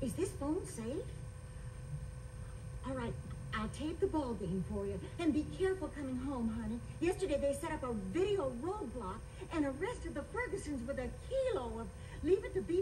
Is this phone safe? All right, I'll tape the ball game for you. And be careful coming home, honey. Yesterday they set up a video roadblock and arrested the Fergusons with a kilo of Leave It to Beaver.